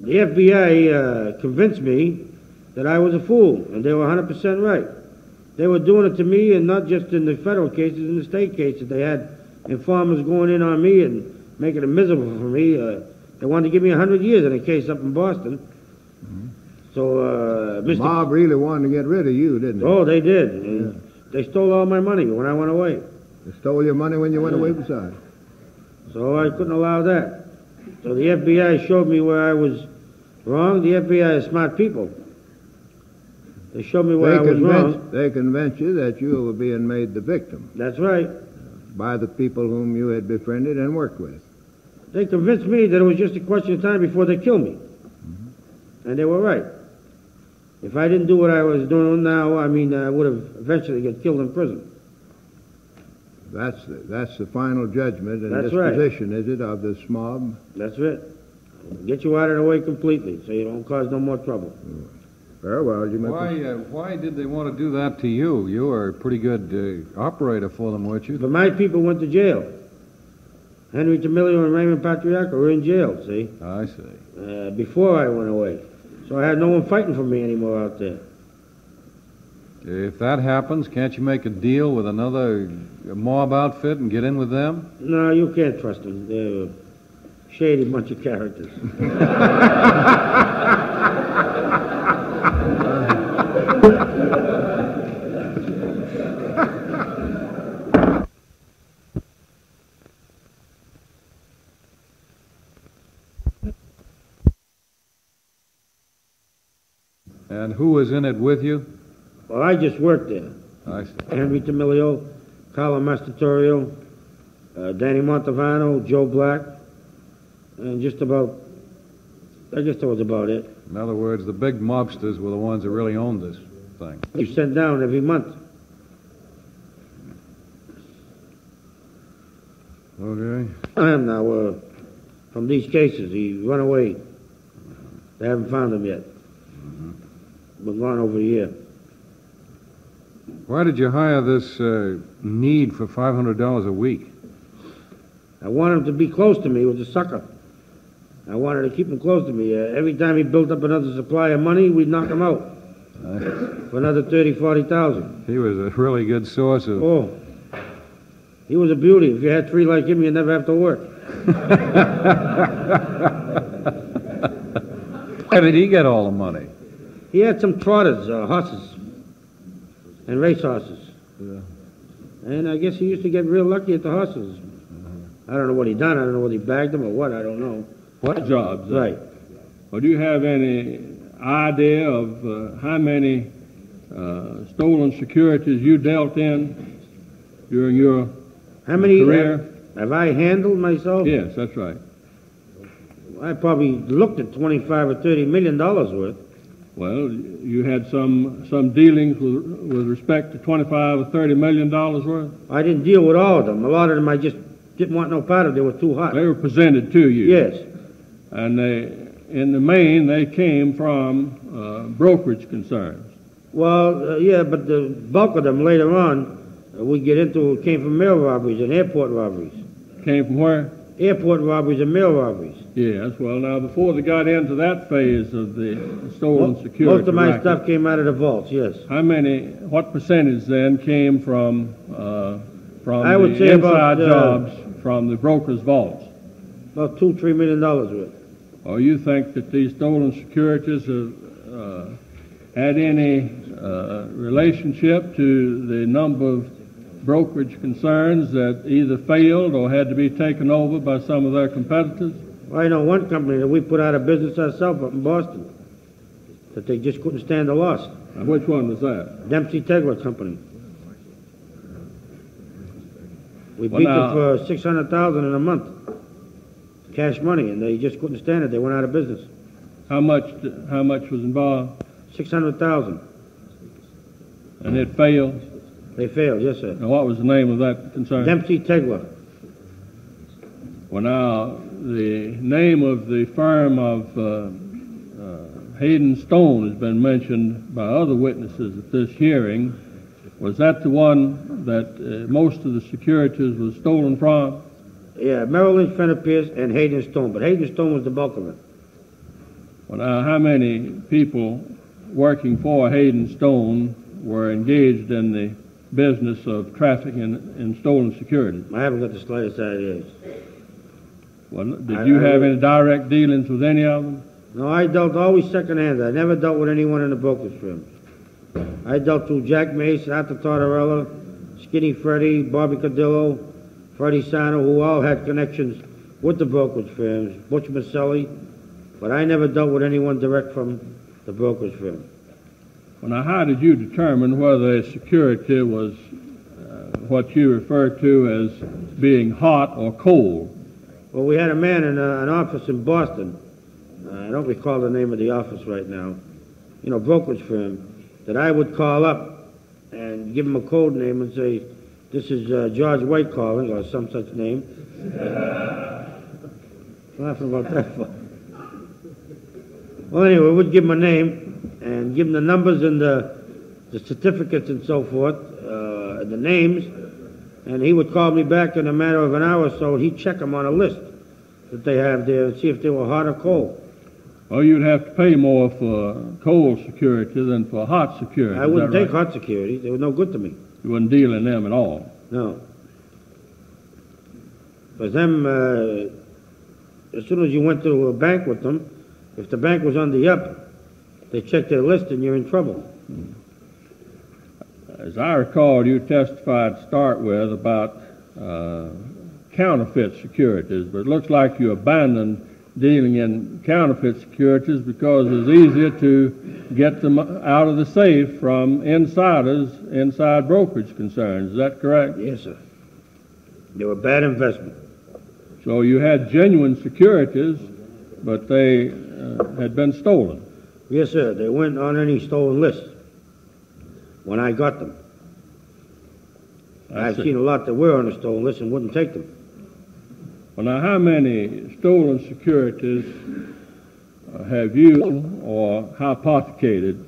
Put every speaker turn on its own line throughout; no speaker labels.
The FBI uh, convinced me that I was a fool, and they were 100% right. They were doing it to me, and not just in the federal cases, in the state cases. They had informers going in on me and making it miserable for me. Uh, they wanted to give me 100 years in a case up in Boston. So, uh, Mr.
mob really wanted to get rid of you, didn't they?
Oh, they did. And They stole all my money when I went away.
They stole your money when you went away besides.
So I couldn't allow that. So the FBI showed me where I was wrong. The FBI is smart people. They showed me where
They
I was wrong.
they convinced you that you were being made the victim
That's right.
by the people whom you had befriended and worked with.
They convinced me that it was just a question of time before they killed me. Mm-hmm. And they were right. If I didn't do what I was doing now, I mean, I would have eventually get killed in prison.
That's the, that's the final judgment and
That's right.
disposition, is it, of this mob?
That's it. Get you out of the way completely so you don't cause no more trouble.
Very well, you may
Why, uh, why did they want to do that to you? You were a pretty good uh, operator for them, weren't you?
But my people went to jail. Henry Tameleo and Raymond Patriarca were in jail, see,
I see.
uh, before I went away. So I had no one fighting for me anymore out there.
If that happens, can't you make a deal with another mob outfit and get in with them?
No, you can't trust them. They're a shady bunch of characters.
And who was in it with you?
Well, I just worked there.
I see.
Henry Tameleo, Carlo Mastrototaro, uh, Danny Montavano, Joe Black, and just about, I guess that was about it.
In other words, the big mobsters were the ones that really owned this thing.
You sent down every month.
Okay.
I am now, uh, from these cases. He run away. They haven't found him yet. Been gone over a year.
Why did you hire this uh, need for $500 a week?
I wanted him to be close to me. He was a sucker. I wanted to keep him close to me. Uh, every time he built up another supply of money, we'd knock him out for another thirty, forty thousand.
He was a really good source of.
Oh, he was a beauty. If you had three like him, you'd never have to work.
Where did he get all the money?
He had some trotters, uh, horses, and race horses. And I guess he used to get real lucky at the horses. I don't know what he done. I don't know whether he bagged them or what. I don't know.
What jobs?
Right.
Well, do you have any idea of uh, how many uh, stolen securities you dealt in during your
How many
career?
have I handled myself?
Yes, that's right.
I probably looked at twenty-five or thirty million dollars worth.
Well, you had some some dealings with with respect to twenty-five or thirty million dollars worth.
I didn't deal with all of them. A lot of them I just didn't want no part of. They were too hot.
They were presented to you.
Yes.
And they, in the main, they came from uh, brokerage concerns.
Well, uh, yeah, but the bulk of them later on, uh, we get into came from mail robberies and airport robberies.
Came from where?
Airport robberies and mail robberies.
Yes. Well, now before they got into that phase of the stolen
Mo-
security,
Most of my
racket,
stuff came out of the vaults. Yes.
How many? What percentage then came from uh, from
I would
the
say about,
inside
uh,
jobs from the brokers' vaults?
About two, three million dollars worth.
Or you think that these stolen securities have uh, had any uh, relationship to the number of brokerage concerns that either failed or had to be taken over by some of their competitors?
Well, I know one company that we put out of business ourselves up in Boston. That they just couldn't stand the loss.
Now, which one was that?
Dempsey Tegeler Company. We
Well,
beat
now-
them for six hundred thousand in a month, cash money, and they just couldn't stand it. They went out of business.
How much? How much was involved?
Six hundred thousand.
And it failed.
They failed. Yes, sir.
Now, what was the name of that concern?
Dempsey Tegeler.
Well, now, the name of the firm of uh, uh, Hayden Stone has been mentioned by other witnesses at this hearing. Was that the one that uh, most of the securities was stolen from?
Yeah, Merrill Lynch, Fenner Pierce, and Hayden Stone. But Hayden Stone was the bulk of it.
Well, now, how many people working for Hayden Stone were engaged in the business of trafficking in, stolen securities?
I haven't got the slightest idea.
Well,
I-
did you
I-
have any direct dealings with any of them?
No, I dealt always secondhand. I never dealt with anyone in the broker's firm. I dealt through Jack Mace, Arthur Tortorella, Skinny Freddie, Bobby Cadillo, Freddie Sano, who all had connections with the brokerage firms, Butch Maselli, but I never dealt with anyone direct from the brokerage firm.
Well, now, how did you determine whether a security was uh, what you refer to as being hot or cold?
Well, we had a man in uh, an office in Boston. Uh, I don't recall the name of the office right now. You know, brokerage firm that I would call up and give him a code name and say, "This is uh, George White calling," or some such name. Laughing about that. Well, anyway, we'd give him a name and give him the numbers and the, the certificates and so forth, uh, and the names, and he would call me back in a matter of an hour or so, he'd check them on a list that they have there and see if they were hot or cold.
Well, you'd have to pay more for cold security than for hot security.
I wouldn't take
right?
hot security. They were no good to me.
You wouldn't deal in them at all.
No. But them, uh, as soon as you went to a bank with them, if the bank was on the up, they checked their list and you're in trouble.
As I recall, you testified to start with about uh, counterfeit securities, but it looks like you abandoned dealing in counterfeit securities because it's easier to get them out of the safe from insiders, inside brokerage concerns. Is that correct?
Yes, sir. They were bad investment.
So you had genuine securities, but they uh, had been stolen.
Yes, sir. They went on any stolen list when I got them.
I
I've
see.
seen a lot that were on the stolen list and wouldn't take them.
Well, now, how many stolen securities uh, have you or hypothecated?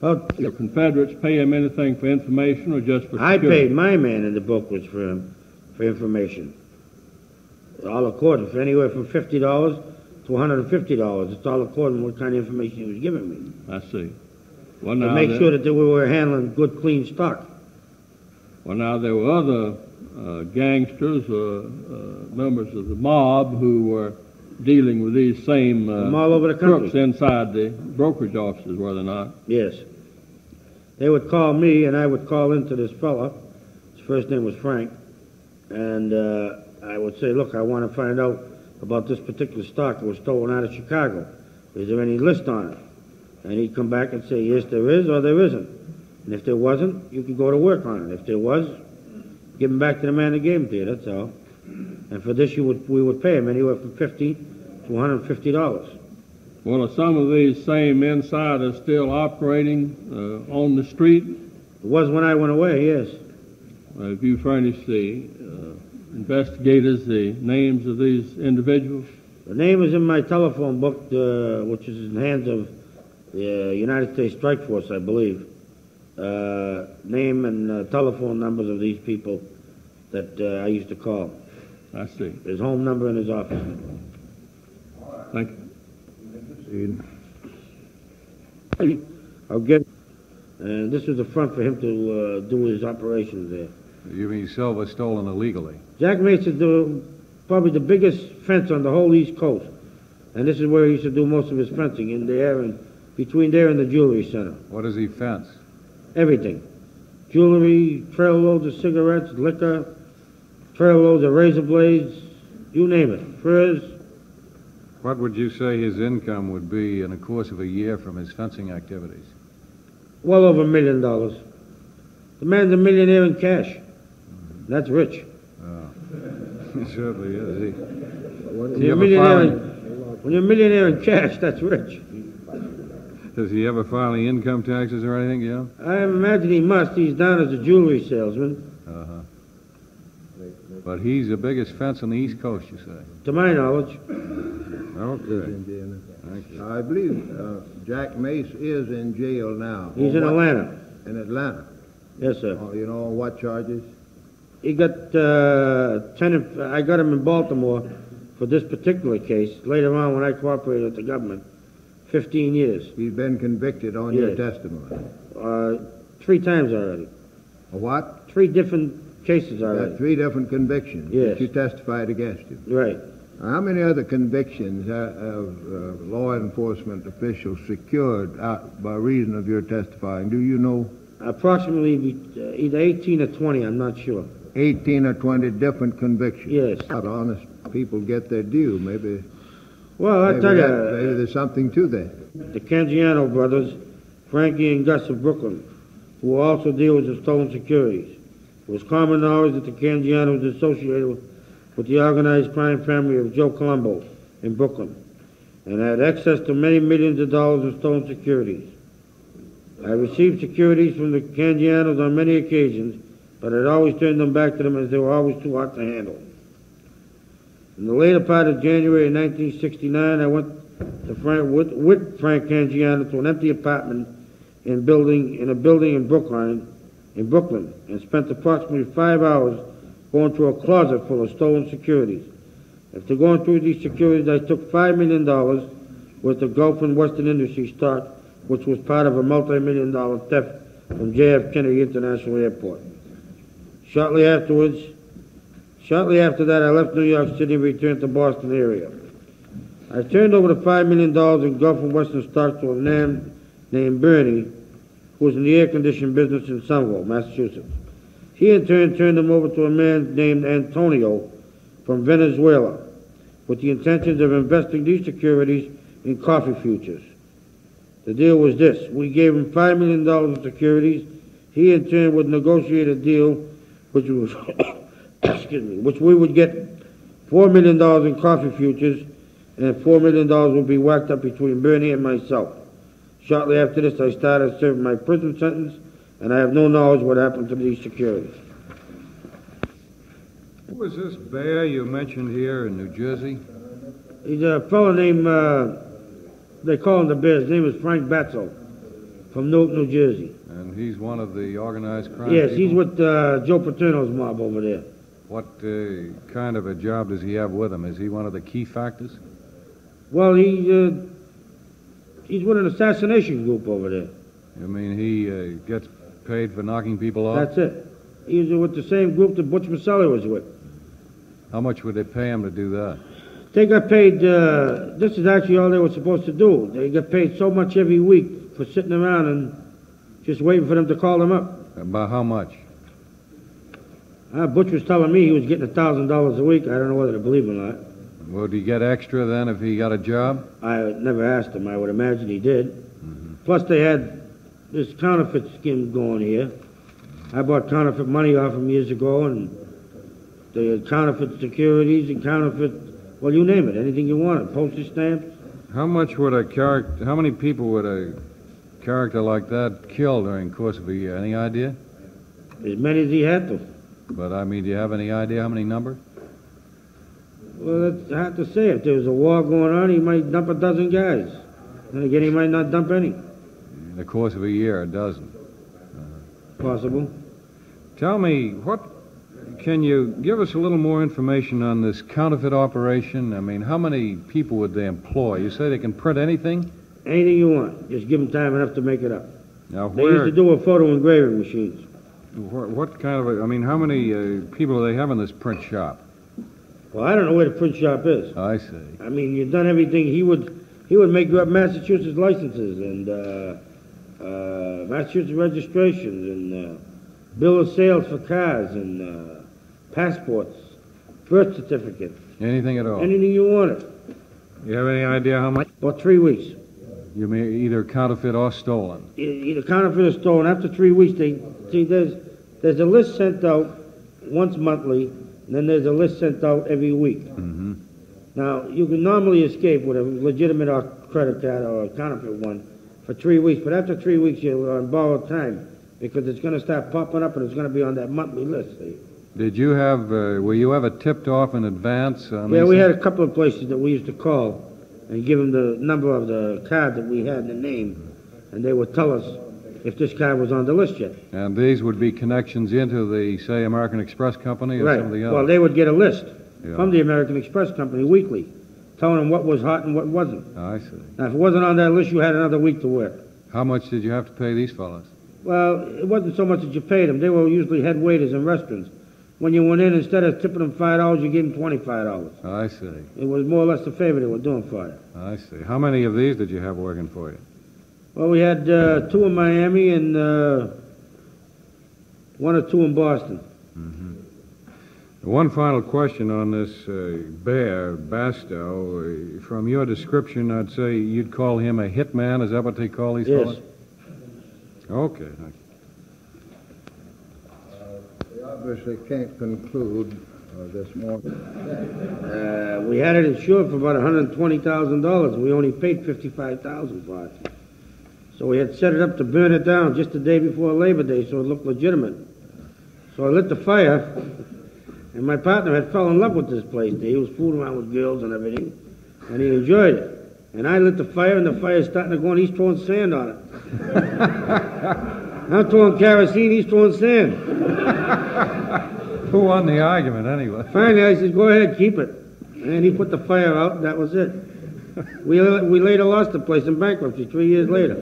Well,
The Confederates pay him anything for information or just for
I
security?
paid my man in the brokerage firm for information. All according, for anywhere from fifty dollars to hundred and fifty dollars. It's all according to what kind of information he was giving me.
I see. Well, now,
To
make
sure that we were handling good, clean stock.
Well, now there were other uh, gangsters, uh, uh, members of the mob who were dealing with these same uh,
From all over the country.
crooks inside the brokerage offices, were they not?
Yes. They would call me, and I would call into this fellow. His first name was Frank. And uh, I would say, look, I want to find out about this particular stock that was stolen out of Chicago. Is there any list on it? And he'd come back and say, yes, there is, or there isn't. And if there wasn't, you could go to work on it. If there was, give him back to the man that gave him to you, that's all. And for this, you would, we would pay him anywhere from 50 to $150.
Well, are some of these same insiders still operating uh, on the street?
It was when I went away, yes.
Uh, Have you furnished the uh, investigators the names of these individuals?
The name is in my telephone book, uh, which is in the hands of the uh, United States Strike Force, I believe. Uh, name and uh, telephone numbers of these people that uh, I used to call.
I see.
His home number and his office.
Thank you.
I'll get. And this was the front for him to uh, do his operations there.
You mean silver stolen illegally?
Jack Mason is the, probably the biggest fence on the whole East Coast, and this is where he used to do most of his fencing in there and between there and the jewelry center.
What does he fence?
Everything. Jewelry, trail loads of cigarettes, liquor, trail loads of razor blades, you name it. Furs.
What would you say his income would be in the course of a year from his fencing activities?
Well over a million dollars. The man's a millionaire in cash. That's rich. Oh.
He certainly is. He,
When you're, a millionaire in, when you're a millionaire in cash, that's rich.
Does he ever file any income taxes or anything, Jim?
I imagine he must. He's down as a jewelry salesman.
Uh-huh. But he's the biggest fence on the East Coast, you say?
To my knowledge,
Okay. Thank you.
I believe uh, Jack Mace is in jail now.
he's in
what-
Atlanta.
In Atlanta.
Yes, sir.
Oh, You know, what charges?
He got uh, ten. in- I got him in Baltimore for this particular case. Later on, when I cooperated with the government, 15 years,
He's been convicted on your
Yes.
testimony.
uh, three times already,
A what?
three different cases
Uh,
already.
Three different convictions
Yes.
that you testified against him.
Right.
How many other convictions ha- have uh, law enforcement officials secured out by reason of your testifying? Do you know
Approximately be- uh, either 18 or 20, I'm not sure.
18 or 20 different convictions?
Yes.
How honest people get their due? Maybe,
Well, I
maybe,
tell
that- maybe
you,
there's something to that.
the Cangiano brothers, Frankie and Gus of Brooklyn, who also deal with the stolen securities. It was common knowledge that the Cangiano was associated with, with the organized crime family of Joe Colombo in Brooklyn and had access to many millions of dollars in stolen securities. I received securities from the Cangianos on many occasions, but I'd always turned them back to them as they were always too hot to handle. In the later part of January 1969, I went to Frank, with, with Frank Cangiano to an empty apartment in building in a building in Brookline, in Brooklyn, and spent approximately five hours going through a closet full of stolen securities. After going through these securities, I took five million dollars worth of Gulf and Western Industries stock, which was part of a multi-million dollar theft from JF Kennedy International Airport. Shortly afterwards, shortly after that, I left New York City and returned to Boston area. I turned over the five million dollars in Gulf and Western stock to a man named Bernie, who was in the air conditioning business in Somerville, Massachusetts. He in turn turned them over to a man named Antonio from Venezuela, with the intentions of investing these securities in coffee futures. The deal was this: we gave him five million dollars in securities. He in turn would negotiate a deal, which was, excuse me, which we would get four million dollars in coffee futures, and four million dollars would be whacked up between Bernie and myself. Shortly after this, I started serving my prison sentence, and I have no knowledge what happened to these securities.
Who was this bear you mentioned here in New Jersey?
He's a fellow named, uh, they call him the Bear. His name is Frank Batzel from Newark, New Jersey.
And he's one of the organized crime
Yes, he's with uh, Joe Paterno's mob over there.
What uh, kind of a job does he have with him? Is he one of the key factors?
Well, he, uh, he's with an assassination group over there.
I mean, he uh, gets paid for knocking people off?
That's it. He's with the same group that Butch Maselli was with.
How much would they pay him to do that?
They got paid, uh, this is actually all they were supposed to do. They got paid so much every week for sitting around and just waiting for them to call them up.
About how much?
Uh, Butch was telling me he was getting a thousand dollars a week. I don't know whether to believe him or not.
Would he get extra then if he got a job?
I never asked him. I would imagine he did. Plus, they had this counterfeit scheme going here. I bought counterfeit money off him years ago, and they had counterfeit securities and counterfeit, well, you name it, anything you wanted, postage stamps.
How much would a character, how many people would a character like that kill during the course of a year? Any idea?
As many as he had to.
But I mean, do you have any idea how many numbers?
Well, that's hard to say. If there was a war going on, he might dump a dozen guys. Then again, he might not dump any.
In the course of a year, a dozen.
Possible.
Tell me, what can you give us a little more information on this counterfeit operation? I mean, how many people would they employ? You say they can print anything?
Anything you want. Just give them time enough to make it up.
Now, where...
They used to do with photo engraving machines.
What, what kind of? A, I mean, how many uh, people do they have in this print shop?
Well, I don't know where the print shop is.
I see.
I mean, you've done everything. He would, he would make you up Massachusetts licenses and uh, uh, Massachusetts registrations and uh, bill of sales for cars and uh, passports, birth certificates,
Anything at all?
anything you wanted.
You have any idea how much?
About three weeks.
You mean either counterfeit or stolen?
Either counterfeit or stolen. After three weeks, they see there's there's a list sent out once monthly, and then there's a list sent out every week.
Mm-hmm.
Now, you can normally escape with a legitimate or credit card or a counterfeit one for three weeks, but after three weeks, you're on borrowed time because it's going to start popping up and it's going to be on that monthly list. See?
Did you have? Uh, were you ever tipped off in advance? On
Yeah, we had a couple of places that we used to call and give them the number of the card that we had and the name, and they would tell us if this card was on the list yet.
And these would be connections into the, say, American Express Company or
right.
some of the
Well, they would get a list,
Yeah.
from the American Express Company weekly, telling them what was hot and what wasn't.
I see.
Now, if it wasn't on that list, you had another week to work.
How much did you have to pay these fellows?
Well, it wasn't so much that you paid them. They were usually head waiters in restaurants. When you went in, instead of tipping them five dollars, you gave them twenty-five dollars.
I see.
It was more or less the favor they were doing for you.
I see. How many of these did you have working for you?
Well, we had uh, two in Miami and uh, one or two in Boston.
One final question on this uh, bear, Bastow. Uh, From your description, I'd say you'd call him a hitman. Is that what they call these
Yes.
fellows? Okay. thank you.
We obviously can't conclude uh, this morning.
Uh, we had it insured for about $120,000. We only paid 55,000 for it. So we had set it up to burn it down just the day before Labor Day so it looked legitimate. So I lit the fire, and my partner had fell in love with this place. He was fooling around with girls and everything, and he enjoyed it. And I lit the fire, and the fire's starting to go, and he's throwing sand on it. I'm throwing kerosene, he's throwing sand.
Who won the argument, anyway?
Finally, I said, go ahead, keep it. And he put the fire out, and that was it. We, we later lost the place in bankruptcy three years later.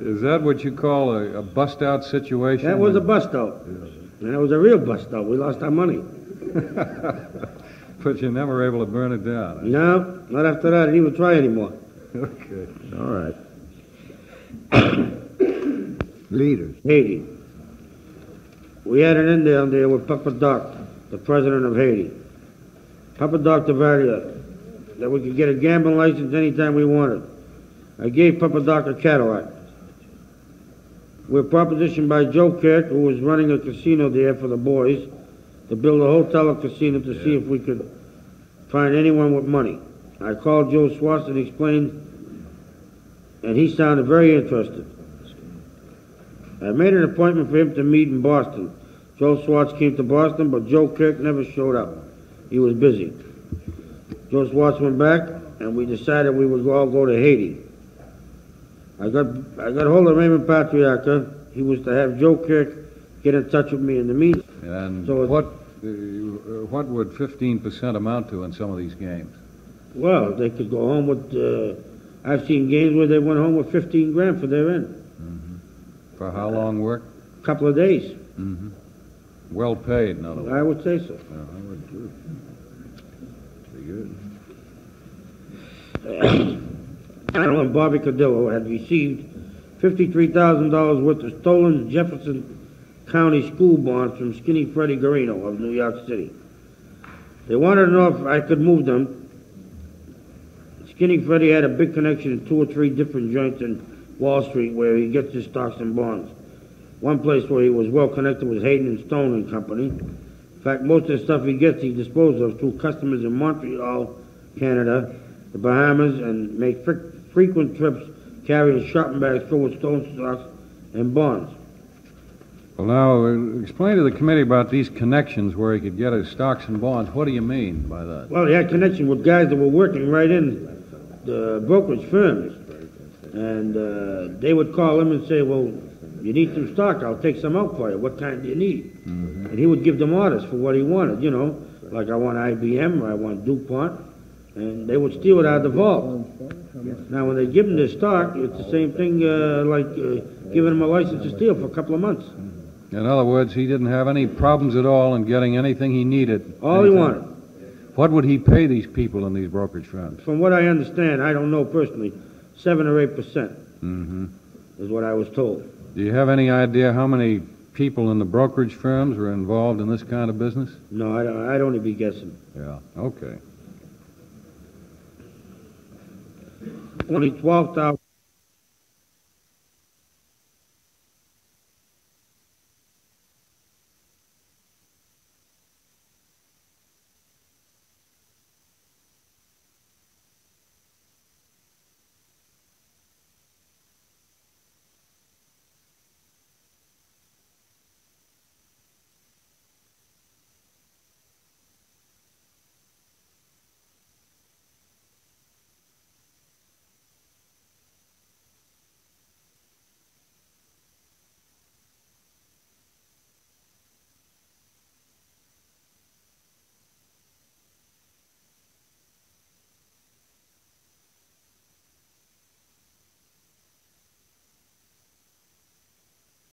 Is that what you call a, a bust-out situation?
That was a bust out. And it was a real bust out. We lost our money.
But you're never were able to burn it down.
No, not after that. I didn't even try anymore.
Okay.
All right. Leaders.
Haiti. We had an in down there with Papa Doc, the president of Haiti. Papa Doc Duvalier, that we could get a gambling license anytime we wanted. I gave Papa Doc a Cadillac. We were propositioned by Joe Kirk, who was running a casino there for the boys, to build a hotel or casino to see if we could find anyone with money. I called Joe Swartz and explained, and he sounded very interested. I made an appointment for him to meet in Boston. Joe Swartz came to Boston, but Joe Kirk never showed up. He was busy. Joe Swartz went back, and we decided we would all go to Haiti. I got I got hold of Raymond Patriarca. He was to have Joe Kirk get in touch with me in the meantime.
And
So
what, uh, what would 15% amount to in some of these games?
Well, they could go home with. Uh, I've seen games where they went home with 15 grand for their end.
For how long work?
A couple of days.
Mm-hmm. Well paid, in other words.
I would say so.
Yeah, I would too. Pretty good.
when Bobby Cadillo had received $53,000 worth of stolen Jefferson County school bonds from Skinny Freddie Garino of New York City. They wanted to know if I could move them. Skinny Freddie had a big connection in two or three different joints in Wall Street where he gets his stocks and bonds. One place where he was well connected was Hayden and Stone and Company. In fact, most of the stuff he gets, he disposes of through customers in Montreal, Canada, the Bahamas, and make fre- frequent trips carrying shopping bags filled with stolen stocks and bonds.
Well, now, uh, explain to the committee about these connections where he could get his stocks and bonds. What do you mean by that?
Well, he had connections with guys that were working right in the brokerage firms. And uh, they would call him and say, well, you need some stock, I'll take some out for you. What kind do you need? And he would give them orders for what he wanted, you know, like I want IBM or I want DuPont. And they would steal it out of the vault. Now, when they give him the stock, it's the same thing uh, like uh, giving him a license to steal for a couple of months.
In other words, he didn't have any problems at all in getting anything he needed.
All he wanted.
What would he pay these people in these brokerage firms?
From what I understand, I don't know personally, seven or eight percent
Mm-hmm.
is what I was told.
Do you have any idea how many people in the brokerage firms were involved in this kind of business?
No, I don't, I'd only be guessing.
Yeah. Okay.
Only twelve thousand